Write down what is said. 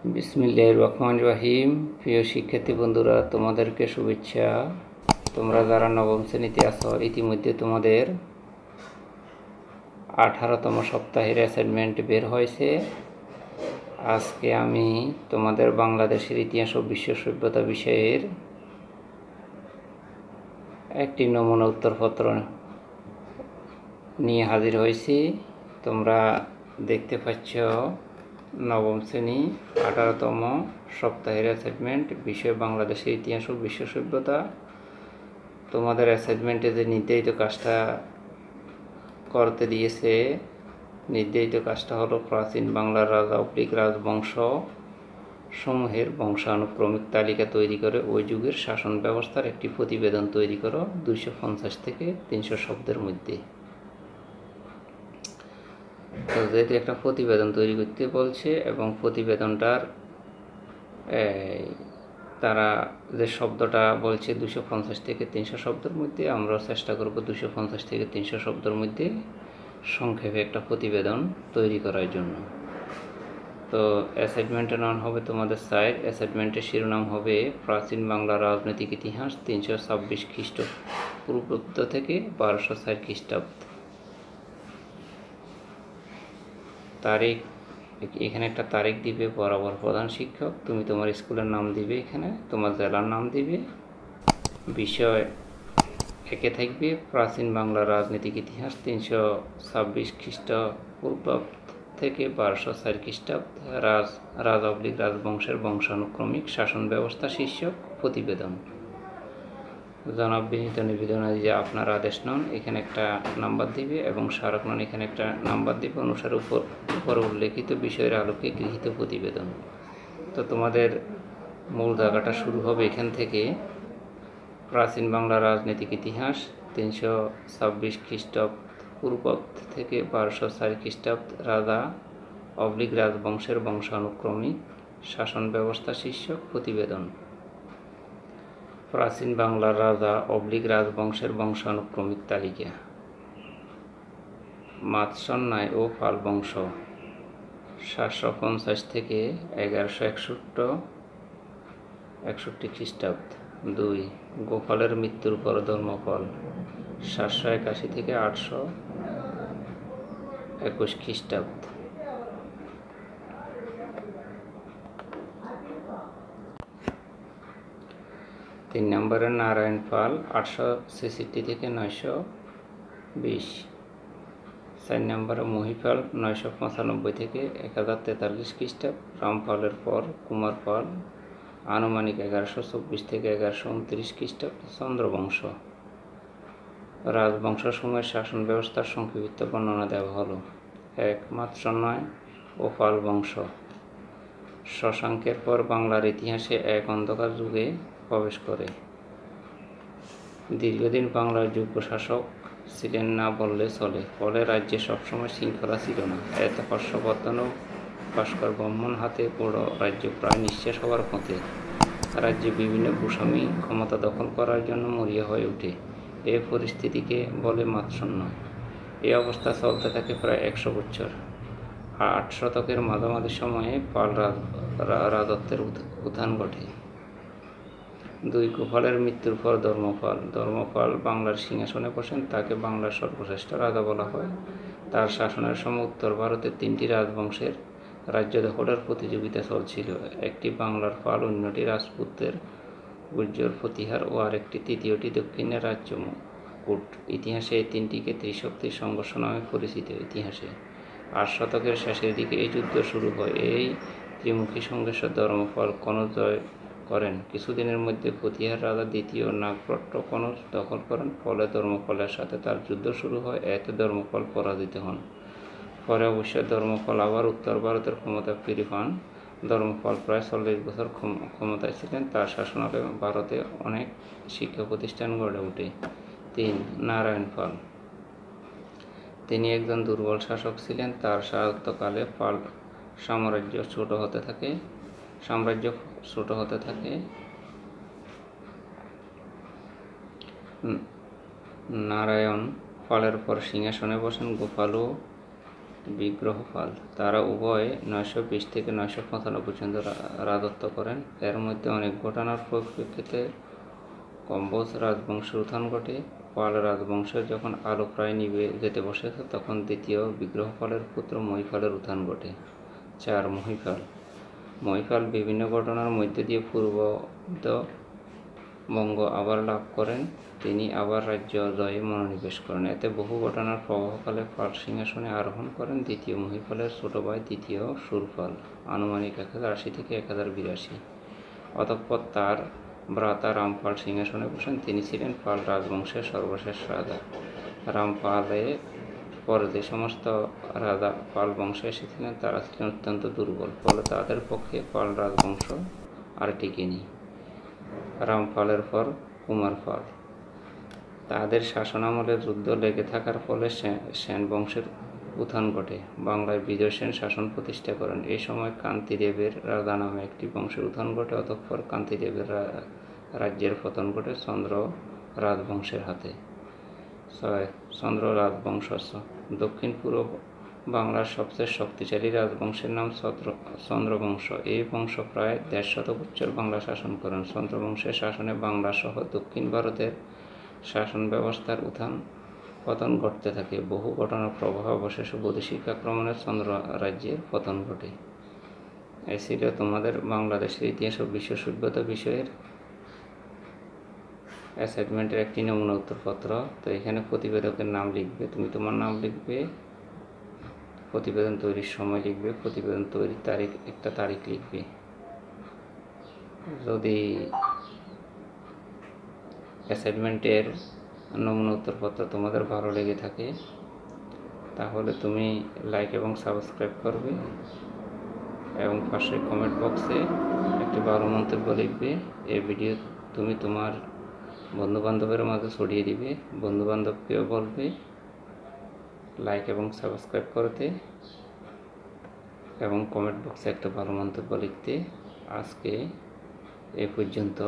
বিসমিল্লাহ রহমান রহিম। প্রিয় শিক্ষার্থী বন্ধুরা, তোমাদেরকে শুভেচ্ছা। তোমরা যারা নবম শ্রেণীতে আছো, ইতিমধ্যে তোমাদের আঠারোতম সপ্তাহের অ্যাসাইনমেন্ট বের হয়েছে। আজকে আমি তোমাদের বাংলাদেশের ইতিহাস ও বিশ্ব সভ্যতা বিষয়ের একটি নমুনা উত্তরপত্র নিয়ে হাজির হয়েছি। তোমরা দেখতে পাচ্ছ নবম শ্রেণি, আঠারোতম সপ্তাহের অ্যাসাইনমেন্ট বিষয় বাংলাদেশের ইতিহাস ও বিশ্ব সভ্যতা। তোমাদের অ্যাসাইনমেন্টে যে নির্ধারিত কাজটা করতে দিয়েছে, নির্ধারিত কাজটা হলো প্রাচীন বাংলার রাজা অপ্লিক রাজবংশ সমূহের বংশানুক্রমিক তালিকা তৈরি করে ওই যুগের শাসন ব্যবস্থার একটি প্রতিবেদন তৈরি করো, দুইশো পঞ্চাশ থেকে তিনশো শব্দের মধ্যে। তো যেহেতু একটা প্রতিবেদন তৈরি করতে বলছে এবং প্রতিবেদনটার তারা যে শব্দটা বলছে দুশো পঞ্চাশ থেকে তিনশো শব্দের মধ্যে আমরা চেষ্টা করব দুশো পঞ্চাশ থেকে তিনশো শব্দের মধ্যে সংক্ষেপে একটা প্রতিবেদন তৈরি করার জন্য। তো অ্যাসাইনমেন্টের নাম হবে তোমাদের সাইড অ্যাসাইনমেন্টের শিরোনাম হবে প্রাচীন বাংলার রাজনৈতিক ইতিহাস তিনশো ছাব্বিশ খ্রিস্ট পূর্বাব্দ থেকে বারোশো ষাট খ্রিস্টাব্দ। তারিখ এখানে একটা তারিখ দিবে বরাবর প্রধান শিক্ষক, তুমি তোমার স্কুলের নাম দিবে এখানে, তোমার জেলার নাম দিবে। বিষয় একে থাকবে প্রাচীন বাংলার রাজনৈতিক ইতিহাস, তিনশো ছাব্বিশ খ্রিস্টপূর্বাব্দ থেকে বারোশো চার খ্রিস্টাব্দ রাজ রাজ অবলিক রাজবংশের বংশানুক্রমিক শাসন ব্যবস্থা শীর্ষক প্রতিবেদন। জনাব বিনীত নিবেদন যে আপনার আদেশ নন, এখানে একটা নাম্বার দিবে এবং স্মারক নন, এখানে একটা নাম্বার দিবে। অনুসারে উপর উপর উল্লেখিত বিষয়ের আলোকে গৃহীত প্রতিবেদন। তো তোমাদের মূল জায়গাটা শুরু হবে এখান থেকে। প্রাচীন বাংলার রাজনৈতিক ইতিহাস, তিনশো ছাব্বিশ খ্রিস্টাব্দ পূর্বাব্দ থেকে বারোশো চার খ্রিস্টাব্দ রাজা অবলিক রাজবংশের বংশানুক্রমিক শাসন ব্যবস্থা শীর্ষক প্রতিবেদন। প্রাচীন বাংলার রাজা অবলিক রাজবংশের বংশানুক্রমিক তালিকা। মাৎসন্যায় ও পাল বংশ। সাতশো পঞ্চাশ থেকে এগারোশো একষট্ট, একষট্টি খ্রিস্টাব্দ। দুই, গোপালের মৃত্যুর পর ধর্মফল সাতশো একাশি থেকে আটশো একুশ খ্রিস্টাব্দ। তিন নম্বরে নারায়ণ পাল, আটশো ছেষট্টি থেকে নয়শো বিশ। চার নম্বরে মহিপাল নয়শো পঁচানব্বই থেকে এক হাজার তেতাল্লিশ খ্রিস্টাব্দ রামপালের পর কুমার পাল, আনুমানিক এগারোশো চব্বিশ থেকে এগারোশো উনত্রিশ খ্রিস্টাব্দ চন্দ্রবংশ। রাজবংশ সময়ের শাসন ব্যবস্থার সংক্ষিপ্ত বর্ণনা দেওয়া হলো। এক মাত্র নয় ও পাল বংশ। শশাঙ্কের পর বাংলার ইতিহাসে এক অন্ধকার যুগে প্রবেশ করে। দীর্ঘদিন বাংলার যোগ্য শাসক ছিলেন না বললে চলে। ফলে রাজ্যে সবসময় শৃঙ্খলা ছিল না। এত হর্ষবর্ধন ও ভাস্কর ব্রহ্মণ হাতে পুরো রাজ্য প্রায় নিঃশেষ হওয়ার পথে রাজ্যে বিভিন্ন ভূস্বামী ক্ষমতা দখল করার জন্য মরিয়া হয়ে ওঠে। এ পরিস্থিতিকে বলে মাৎসন্য এই অবস্থা চলতে থাকে প্রায় একশো বছর। আট শতকের মাঝামাঝি সময়ে পাল রাজ রাজত্বের উত্থান ঘটে। দুই গোপালের মৃত্যুর পর ধর্মপাল ধর্মপাল বাংলার সিংহাসনে বসেন। তাকে বাংলার সর্বশ্রেষ্ঠ রাজা বলা হয়। তার শাসনের সময় উত্তর ভারতের তিনটি রাজবংশের রাজ্য দখলের প্রতিযোগিতা চলছিল। একটি বাংলার পাল, অন্যটি রাজপুতের গুর্জর প্রতিহার ও আরেকটি তৃতীয়টি দক্ষিণের রাজ্য কুট ইতিহাসে এই তিনটিকে ত্রিশক্তির সংঘর্ষ নামে পরিচিত ইতিহাসে। আট শতকের শেষের দিকে এই যুদ্ধ শুরু হয়। এই ত্রিমুখী সংঘর্ষ ধর্মফল কনজ জয় কিছুদিনের মধ্যে প্রতিহার রাজা দ্বিতীয় নাগভট্ট কনজ দখল করেন, ফলে ধর্মফলের সাথে তার যুদ্ধ শুরু হয়, এতে ধর্মফল পরাজিত হন। পরে অবশ্য ধর্মফল আবার উত্তর ভারতের ক্ষমতা ফিরে পান। ধর্মফল প্রায় চল্লিশ বছর ক্ষম- ক্ষমতায় ছিলেন, তার শাসনালে ভারতে অনেক শিক্ষা প্রতিষ্ঠান গড়ে ওঠে। তিন, নারায়ণ পাল। তিনি একজন দুর্বল শাসক ছিলেন, তার শাসত্বকালে পাল সাম্রাজ্য ছোট হতে থাকে। সাম্রাজ্য ছোট হতে থাকে নারায়ণ পালের পর সিংহাসনে বসেন, গোপাল ও বিগ্রহপাল তারা উভয়ে নয়শো বিশ থেকে নয়শো পঁচানব্বই পর্যন্ত রাজত্ব করেন। এর মধ্যে অনেক ঘটনার পরিপ্রেক্ষিতে কম্বোজ রাজবংশের উত্থান ঘটে। পাল রাজবংশের যখন আলো প্রায় নিবে যেতে বসেছে তখন দ্বিতীয় বিগ্রহপালের পুত্র মহিপালের উত্থান ঘটে। চার মহিপাল মহিপাল বিভিন্ন ঘটনার মধ্যে দিয়ে পূর্ব বঙ্গ আবার লাভ করেন। তিনি আবার রাজ্য জয়ে মনোনিবেশ করেন। এতে বহু ঘটনার প্রবাহকালে পাল সিংহাসনে আরোহণ করেন দ্বিতীয় মহিপালের ছোট ভাই, দ্বিতীয় সুরপাল আনুমানিক এক হাজার আশি থেকে এক হাজার বিরাশি। অতঃপর তার ভ্রাতা রামপাল সিংহাসনে বসেন। তিনি ছিলেন পাল রাজবংশের সর্বশেষ রাজা। রামপালের পরে যে সমস্ত রাজা পাল বংশ এসেছিলেন, তারা ছিলেন অত্যন্ত দুর্বল। ফলে তাদের পক্ষে পাল রাজবংশ আর টিকেনি। রামপালের পর কুমার পাল। তাদের শাসনামলে যুদ্ধ লেগে থাকার ফলে সেন বংশের উত্থান ঘটে। বাংলায় বিজয় সেন শাসন প্রতিষ্ঠা করেন। এই সময় কান্তিদেবের রাজা নামে একটি বংশের উত্থান ঘটে। অতঃপর কান্তিদেবের রাজ্যের পতন ঘটে চন্দ্র রাজবংশের হাতে। ছয় চন্দ্র রাজবংশ দক্ষিণ পূর্ব বাংলার সবচেয়ে শক্তিশালী রাজবংশের নাম চন্দ্র, চন্দ্রবংশ। এই বংশ প্রায় দেড় শত বছর বাংলা শাসন করেন। চন্দ্রবংশের শাসনে বাংলা সহ দক্ষিণ ভারতের শাসন ব্যবস্থার উত্থান, পতন ঘটতে থাকে। বহু ঘটনার প্রবাহ অবশেষে বৈদেশিক আক্রমণে চন্দ্র রাজ্যের পতন ঘটে। এই ছিল তোমাদের বাংলাদেশের ইতিহাস ও বিশ্ব সভ্যতা বিষয়ের অ্যাসাইনমেন্টের একটি নমুনা উত্তরপত্র। তো এখানে প্রতিবেদকের নাম লিখবে। তুমি তোমার নাম লিখবে, প্রতিবেদন তৈরির সময় লিখবে, প্রতিবেদন তৈরির তারিখ, একটা তারিখ লিখবে। যদি অ্যাসাইনমেন্টের নমুনা উত্তরপত্র তোমাদের ভালো লেগে থাকে, তাহলে তুমি লাইক এবং সাবস্ক্রাইব করবে এবং পাশে কমেন্ট বক্সে একটি ভালো মন্তব্য লিখবে। এই ভিডিও তুমি তোমার বন্ধুবান্ধবের মাঝে ছড়িয়ে দিবে। বন্ধুবান্ধবকেও বলবে লাইক এবং সাবস্ক্রাইব করতে এবং কমেন্ট বক্সে একটা ভালো মন্তব্য লিখতে। আজকে এ পর্যন্ত।